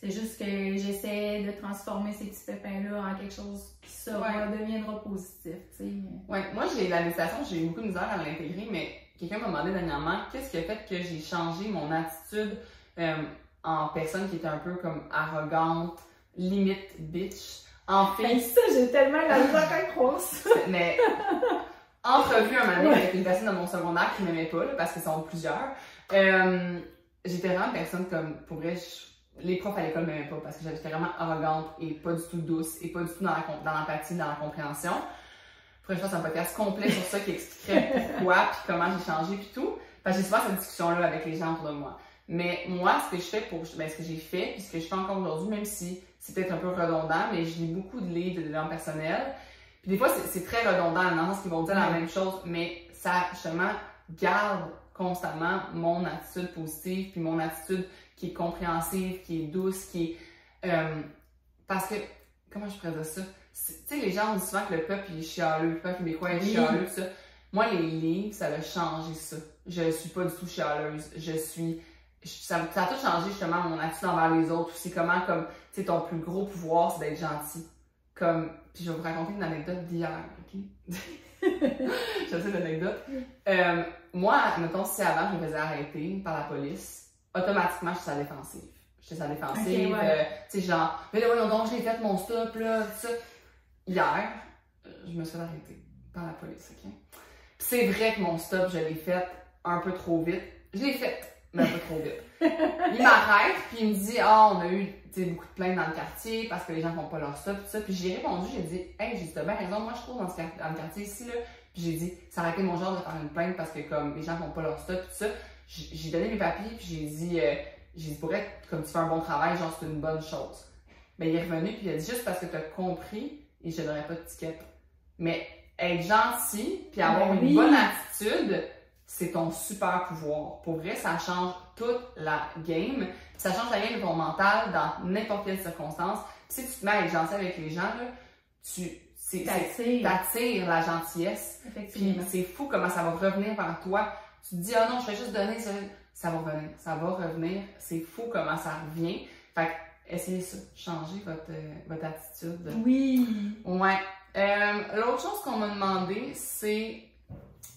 c'est juste que j'essaie de transformer ces petits pépins-là en quelque chose qui sera, Ouais. deviendra positif. tu sais. Ouais, moi, j'ai la méditation, j'ai eu beaucoup de misère à l'intégrer, mais quelqu'un m'a demandé dernièrement qu'est-ce qui a fait que j'ai changé mon attitude euh, en personne qui était un peu comme arrogante, limite bitch? En Fait que fait, ça, j'ai tellement la misère à croire ça. mais entrevue un moment donné avec une personne de mon secondaire qui m'aimait pas, là, parce qu'ils sont plusieurs, euh, j'étais vraiment personne comme, pour vrai, je- les profs à l'école m'aimaient pas parce que j'étais vraiment arrogante et pas du tout douce et pas du tout dans l'empathie, dans la compréhension. Faudrait que je fasse un podcast complet sur ça qui expliquerait pourquoi, puis comment j'ai changé, puis tout. Parce que j'ai souvent cette discussion-là avec les gens autour de moi. Mais moi, ce que je fais pour, ben, ce que j'ai fait, puis ce que je fais encore aujourd'hui, même si c'est peut-être un peu redondant, mais je lis beaucoup de livres de développement personnel. Puis des fois, c'est- très redondant dans le sens qu'ils vont dire la même chose, mais ça, justement, garde constamment mon attitude positive, puis mon attitude qui est compréhensive, qui est douce, qui est... euh, parce que, comment je pourrais dire ça? C'est- Tu sais, les gens disent souvent que le peuple il est chialeux, le peuple québécois est Oui. chialeux, tout ça. Moi, les livres, ça a changé ça. Je suis pas du tout chialeuse. Je suis... je- ça, ça a tout changé, justement, mon attitude envers les autres aussi. Comment, comme, tu sais, ton plus gros pouvoir, c'est d'être gentil. Comme, puis je vais vous raconter une anecdote d'hier, OK? je sais l'anecdote. Euh, moi, mettons, si avant je me faisais arrêter par la police, automatiquement, je suis à la défensive. J'étais sur la défensive. Ok, ouais. euh, tu sais, genre, mais là, voyons donc, j'ai fait mon stop, là, ça. Hier, euh, je me suis arrêter par la police, OK? C'est vrai que mon stop, je l'ai fait un peu trop vite. Je l'ai fait, mais un peu trop vite. Il m'arrête, puis il me dit Ah, on a eu beaucoup de plaintes dans le quartier parce que les gens font pas leur stop, tout ça. Puis j'ai répondu, j'ai dit Hey, j'ai bien raison, moi je trouve dans, ce dans le quartier ici, là. Puis j'ai dit Ça aurait été mon genre de faire une plainte parce que comme les gens font pas leur stop, tout ça. J'ai donné mes papiers, puis j'ai dit euh, J'ai dit, pour être comme tu fais un bon travail, genre c'est une bonne chose. Mais il est revenu, puis il a dit Juste parce que t'as compris, et je donnerai pas de ticket. Mais être gentil, puis avoir Ben une oui. bonne attitude, c'est ton super pouvoir. Pour vrai, ça change toute la game. Ça change la game de ton mental dans n'importe quelle circonstance. Puis si tu te mets à être gentil avec les gens, là, tu T'attires, la gentillesse. Puis c'est fou comment ça va revenir vers toi. Tu te dis, ah non, je vais juste donner, ça, ça va revenir. Ça va revenir. C'est fou comment ça revient. Fait que, essayez ça. Changez votre, euh, votre attitude. Oui. Ouais. Euh, L'autre chose qu'on m'a demandé, c'est.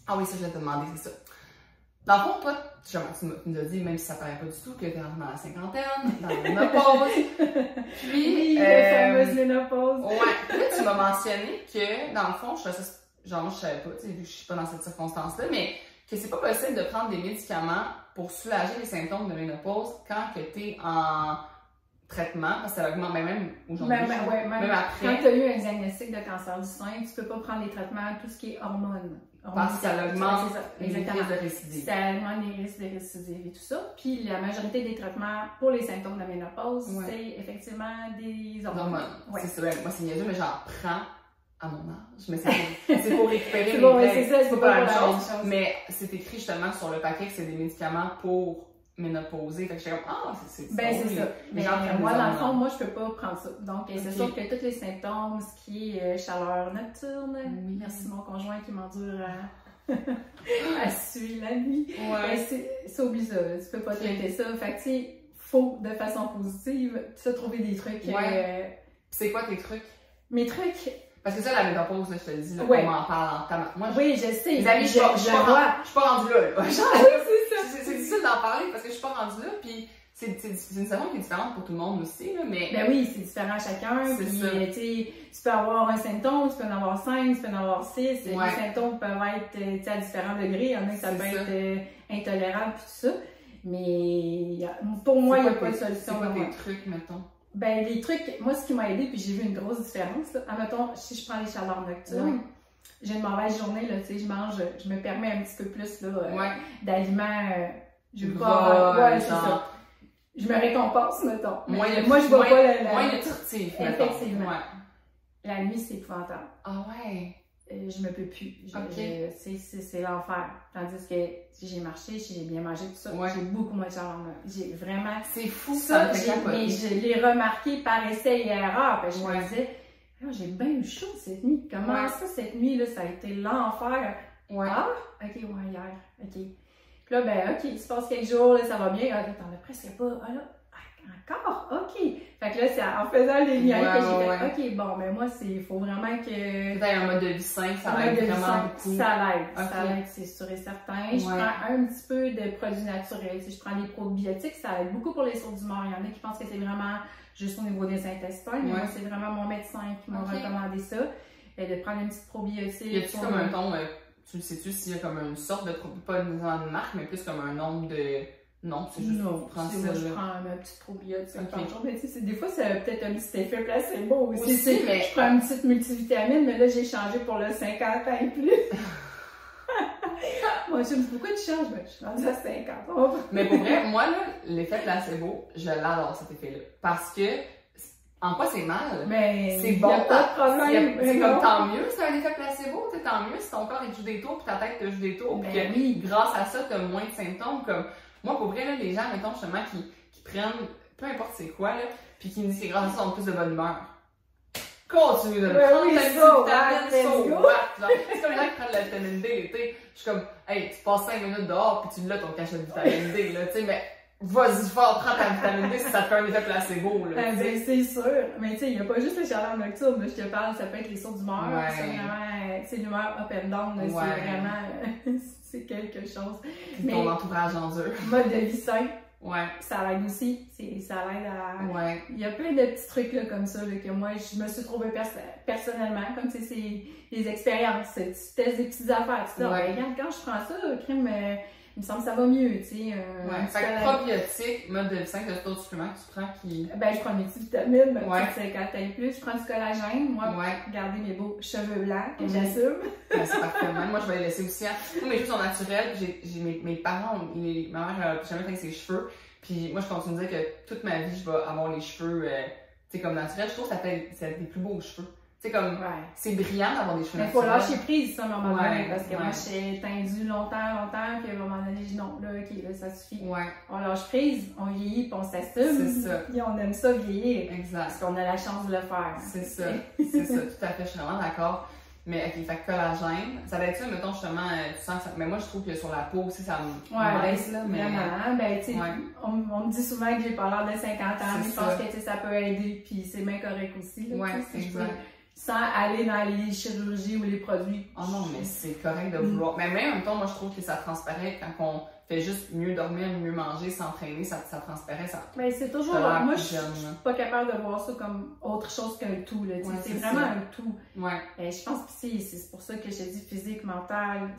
Ah oui, ça, je vais te demander, c'est ça. Dans le fond, toi, tu tu nous as dit, même si ça paraît pas du tout, que t'es rentré dans la cinquantaine, dans la ménopause. Puis, Oui, euh, la fameuse ménopause. Ouais. Là, tu m'as mentionné que, dans le fond, je ça- genre, moi, je savais pas, tu sais, vu que je suis pas dans cette circonstance-là, mais que c'est pas possible de prendre des médicaments pour soulager les symptômes de ménopause quand que t'es en traitement, parce que ça augmente, ben, même aujourd'hui, Ben, ben, ouais, même, même Quand après, tu as eu un diagnostic de cancer du sein, tu peux pas prendre les traitements, tout ce qui est hormones. parce que ça augmente les risques de récidive. Ça augmente les risques de récidive et tout ça. Puis la majorité des traitements pour les symptômes de la ménopause, Ouais. c'est effectivement des hormones. hormones. Ouais. C'est ça, moi, c'est niaiseux, mais j'en prends à mon âge, mais c'est pour, c'est récupérer C'est mes bon, règles. c'est c'est pas pas la même chose. Mais c'est écrit justement sur le paquet que c'est des médicaments pour ménopauser. Fait que j'étais comme, ah, c'est c'est Ben, c'est les- ça. les Mais gens moi, dans le fond, moi, je peux pas prendre ça. Donc, c'est Ok. sûr que tous les symptômes, ce qui est euh, chaleur nocturne, Oui. merci mon conjoint qui m'endure à, à suivre la nuit. Ben, Ouais. c'est c'est oublie ça, tu peux pas traiter ça. Fait que, tu sais, faut, de façon positive, se trouver des trucs. Ouais. euh, C'est quoi tes trucs? mes trucs, Parce que ça, la ménopause, là, je te le dis, là, Ouais. on parle en. Moi, oui, je sais. les amis, je je, suis pas- rendue là. là. Ah oui, c'est ça. C'est c'est difficile d'en parler parce que je suis pas rendue là, puis c'est une saison qui est différente pour tout le monde aussi, là, mais Ben oui, c'est différent à chacun. Puis, euh, tu peux avoir un symptôme, tu peux en avoir cinq, tu peux en avoir six. Ouais. Les symptômes peuvent être euh, à différents degrés. Il y en a que ça peut ça. être euh, intolérable puis tout ça. Mais pour moi, il n'y a pas de solution. C'est quoi tes trucs, mettons? Ben, les trucs, moi, ce qui m'a aidé, puis j'ai vu une grosse différence, là. Admettons, si je prends les chaleurs nocturnes, j'ai une mauvaise journée, là, tu sais, je mange, je me permets un petit peu plus, là, euh, d'aliments, euh, je veux pas, vol, ouais, c'est genre. ça. Je me récompense, mettons. Mais moi, je vois moins- pas la, la- Moins. Effectivement. Ouais. la nuit, c'est épouvantable. Ah ouais. Euh, je me peux plus. C'est- l'enfer. Tandis que j'ai marché, j'ai bien mangé, tout ça, Ouais. j'ai beaucoup moins de chaleur. J'ai vraiment C'est fou, ça, ça. mais je l'ai remarqué par essai et erreur. Je Ouais. me disais, Ah, j'ai bien eu chaud cette nuit. Comment Ouais. ça, cette nuit, là, ça a été l'enfer? Ouais. Ah, ok, ouais, hier. Ok. Puis là, ben, ok, il se passe quelques jours, là, ça va bien. Ah, t'en as presque pas. Ah, là, ah, encore? Ok. Fait que là, c'est en faisant les liens Ouais, que j'ai ouais, fait, ok, bon, mais moi, c'est, il faut vraiment que. Peut-être un mode de vie sain, ça aide de vraiment beaucoup. Ça l'aide, Ok. ça l'aide, c'est sûr et certain. Je prends un petit peu de produits naturels. Si je prends des probiotiques, ça aide beaucoup pour les sourds d'humeur. Il y en a qui pensent que c'est vraiment juste au niveau des intestins, mais moi, c'est vraiment mon médecin qui m'a recommandé ça. euh, de prendre une petite probiotique. Y a-tu pour- comme un ton, euh, tu le sais-tu s'il y a comme une sorte de, pas une marque, mais plus comme un nombre de. Non, c'est juste Non, tu prends moi, je prends ma petite probiotique Ok. par jour. Mais tu sais, des fois, ça a peut-être un petit effet placebo aussi. Aussi, tu sais. mais- Je prends une petite multivitamine, mais là, j'ai changé pour le 50 ans et plus. Moi, je me dis, pourquoi tu changes? Ben, je suis rendue à 50. On va- Mais pour vrai, moi, là, l'effet placebo, je l'adore cet effet-là. Parce que, en quoi c'est mal? Mais C'est y bon, a pas de problème. C'est comme tant mieux, c'est un effet placebo, tant mieux si ton corps il joue des tours, puis ta tête te joue des tours, puis Ben que oui. grâce à ça, t'as moins de symptômes. Comme moi, pour vrai, là, les gens, mettons, justement, qui, qui prennent peu importe c'est quoi, là, puis qui me disent que c'est grâce à ça, ont plus de bonne humeur. Continue de le Ben prendre, oui, ta so petite what, vitamine, so what. C'est comme les gens qui prennent de la vitamine D l'été. Je suis comme, hey, tu passes 5 minutes dehors, puis tu l'as ton cachet de vitamine D, là, tu sais, mais vas-y fort, prends ta vitamine D si ça te fait un effet placebo, là, tu sais. ben, c'est sûr. Mais tu sais, il n'y a pas juste le chaleur nocturne. Je te parle, ça peut être les sauts d'humeur. Ouais. C'est vraiment, c'est l'humeur up and down. Ouais. C'est vraiment, c'est quelque chose. Mais- ton entourage en dur. Mode de vie sain, Ouais, ça l'aide aussi. Ça l'aide à. ouais. Il y a plein de petits trucs là, comme ça là, que moi, je me suis trouvée perso- personnellement, comme tu sais, c'est des expériences. Tu testes des petites affaires. Tu dis, Ouais. Ah, ben, regarde, quand je prends ça, crème, euh, il me semble que ça va mieux. Tu sais, euh, Ouais, fait que probiotique, mode de vie sain, c'est d'autres suppléments que tu prends qui. Ben, je prends mes petites vitamines, ma Ouais. petite 50 et plus. Je prends du collagène. Moi, Ouais, Regardez mes beaux cheveux blancs que j'assume. ben, c'est parfait. Même Moi, je vais les laisser aussi. hein. Moi, mes cheveux sont naturels. J'ai, mes, mes parents, les- ma mère n'a jamais fait ses cheveux. Puis moi, je continue de dire que toute ma vie, je vais avoir les cheveux, euh, tu sais, comme naturels. Je trouve que ça fait, ça fait des plus beaux cheveux. Sais, comme, Ouais. c'est brillant d'avoir des cheveux Mais il faut naturels. lâcher prise, ça, à un moment Ouais, donné. Parce que moi, j'ai tendu longtemps, longtemps, puis à un moment donné, je dis non, là, ok, là, ça suffit. Ouais, On lâche prise, on vieillit, puis on s'assume. C'est ça. Puis on aime ça vieillir. exact. Parce qu'on a la chance de le faire. C'est ça, c'est ça, tout à fait, je suis vraiment d'accord. Mais ok, fait que collagène, ça va être ça, mettons justement, euh, tu sens que ça... Mais moi je trouve que sur la peau aussi ça me Ouais, m'aise, là, mais. Vraiment, ben, tu sais, on, on me dit souvent que j'ai pas l'air de 50 ans, C'est mais je pense que, ça peut aider, puis c'est bien correct aussi, là, Ouais, je exact. Sans aller dans les chirurgies ou les produits. Oh non, mais c'est correct de Mm. vouloir. Mais même en même temps, moi je trouve que ça transparaît quand on fait juste mieux dormir, mieux manger, s'entraîner, ça, ça transparaît, ça. Mais c'est toujours. Moi, je suis pas capable de voir ça comme autre chose qu'un tout. Ouais, c'est vraiment ça. un tout. Ouais, Et je pense que c'est pour ça que je dis physique, mental,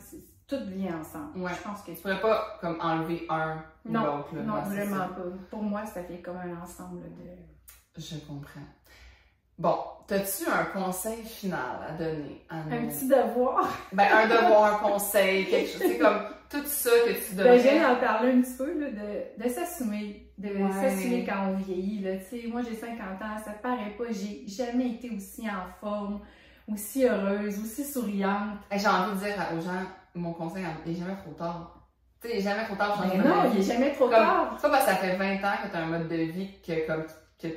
tout vient ensemble. Ouais. Je pense que tu pourrais pas comme enlever un ou Non, l'autre, non, c'est vraiment ça. pas. Pour moi, ça fait comme un ensemble de. Je comprends. Bon, t'as-tu un conseil final à donner à nous? Un petit devoir. Ben, un devoir, un conseil, quelque chose. C'est comme tout ça que tu Ben, devrais. je viens d'en parler un petit peu, là, de, de s'assumer. De Ouais. s'assumer quand on vieillit. Là. Tu sais, moi, j'ai 50 ans, ça paraît pas. J'ai jamais été aussi en forme aussi heureuse, aussi souriante. J'ai envie de dire aux gens, mon conseil, il n'est jamais trop tard. Tu sais, il n'est jamais trop tard pour changer non, il n'est jamais trop tard. C'est pas parce que ça fait 20 ans que tu as un mode de vie que, comme, que,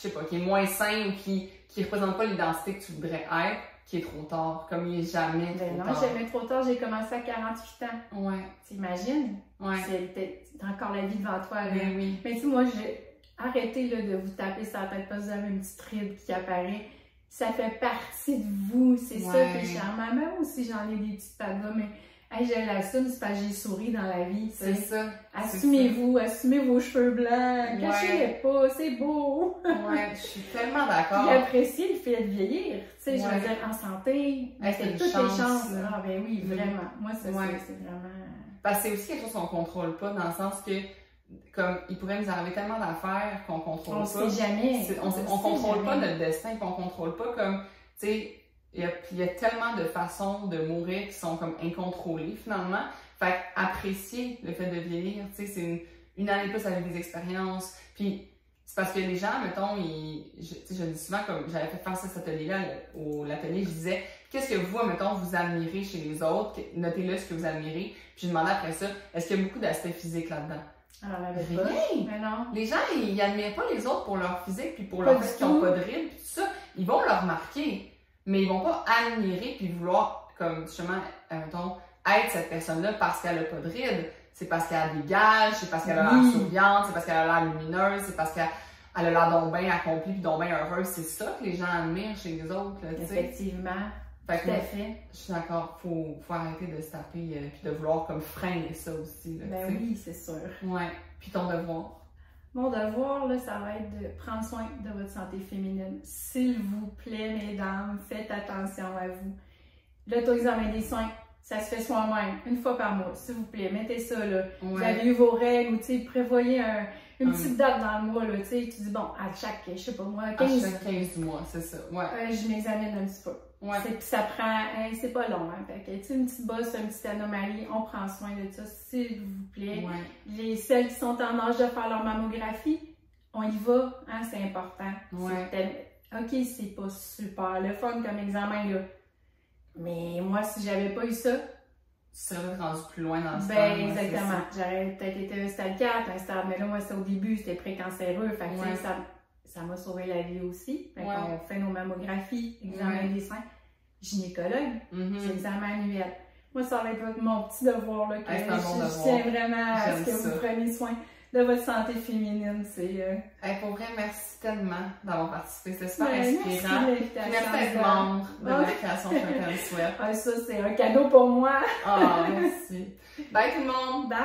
je sais pas, qui est moins sain ou qui, qui représente pas l'identité que tu voudrais être, qui est trop tard. Comme il est jamais ben trop non, tard. Non, jamais trop tard. J'ai commencé à 48 ans. Ouais. T'imagines? Ouais. C'est encore la vie devant toi. Ben oui. Mais tu sais, moi, j'ai arrêté là, de vous taper sur la tête parce que vous avez une petite ride qui apparaît. Ça fait partie de vous. C'est ça que je charmant. Même aussi, j'en ai des petites pattes mais Hey, je l'assume, c'est parce que j'ai souri dans la vie. C'est ça. Assumez-vous, assumez vos cheveux blancs, cachez-les pas, c'est beau. ouais, je suis tellement d'accord. Puis apprécier le fait de vieillir. Tu sais, je veux dire, en santé, c'est toutes les chances. Ah, ben oui, vraiment. Moi, c'est vraiment. Parce que c'est aussi quelque chose qu'on contrôle pas, dans le sens que comme il pourrait nous arriver tellement d'affaires qu'on contrôle on pas. Sait jamais. On, on, contrôle pas notre destin, qu'on contrôle pas comme, tu sais, il y, a, tellement de façons de mourir qui sont comme incontrôlées finalement. Fait apprécier le fait de vieillir, tu sais, c'est une, une, année plus avec des expériences. Puis c'est parce que les gens, mettons, ils, je, je dis souvent, comme j'avais fait faire cet atelier-là, au l'atelier, je disais, qu'est-ce que vous, mettons, vous admirez chez les autres? Notez-le ce que vous admirez. Puis je demandais après ça, est-ce qu'il y a beaucoup d'aspects physiques là-dedans? Alors, ah, Rien! Mais non. Les gens, ils n'admirent pas les autres pour leur physique puis pour leur fait qu'ils n'ont pas de rides puis tout ça. Ils vont leur marquer mais ils vont pas admirer puis vouloir, comme justement, mettons, être cette personne-là parce qu'elle a pas de rides. C'est parce qu'elle a des gages, c'est parce qu'elle a l'air souriante, c'est parce qu'elle a l'air lumineuse, c'est parce qu'elle a l'air donc bien accomplie puis donc bien heureuse. C'est ça que les gens admirent chez les autres. Là, Effectivement. Fait Tout à fait. Je suis d'accord. Faut, faut arrêter de se taper euh, puis de vouloir comme freiner ça aussi. Là, ben oui, c'est sûr. Ouais. Puis ton devoir. Mon devoir, là, ça va être de prendre soin de votre santé féminine. S'il vous plaît, mesdames, faites attention à vous. L'auto-examen des soins, ça se fait soi-même, une fois par mois, s'il vous plaît. Mettez ça, là. Vous avez eu vos règles, ou, tu sais, prévoyez une petite date dans le mois, là, tu sais. Tu dis, bon, à chaque, je sais pas moi, 15... À chaque 15 mois, c'est ça, ouais. Euh, je m'examine un petit peu. Ouais. Ça prend, c'est pas long, hein. Fait que, une petite bosse, une petite anomalie, on prend soin de ça, s'il vous plaît. Les celles qui sont en âge de faire leur mammographie, on y va, hein, c'est important. Ouais. Ok, c'est pas super le fun comme examen, là. Mais moi, si j'avais pas eu ça, tu serais rendu plus loin dans le Ben, exactement. J'aurais peut-être été un stade 4, un stade, mais là, moi, c'est au début, c'était précancéreux. Fait que, ça, ça m'a sauvé la vie aussi. On fait nos mammographies, examen des seins, gynécologue, mm-hmm. c'est examen annuel. Moi, ça va être mon petit devoir là, que je, tiens vraiment à ce que vous preniez soin de votre santé féminine. C'est. Euh... pour vrai, merci tellement d'avoir participé. C'était super inspirant. Merci, merci d'être membre de la création Chacun Souhaite. Ah, ça, c'est un cadeau pour moi. Ah, merci. Bye tout le monde. Bye.